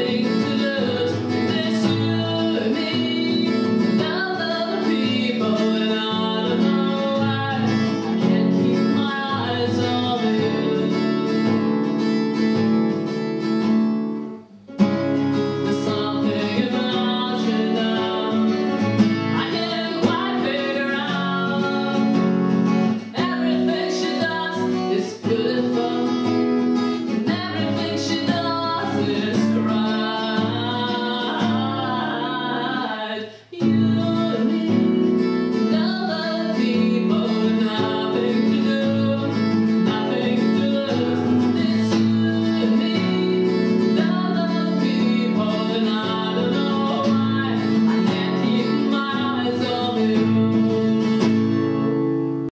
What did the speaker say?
nothing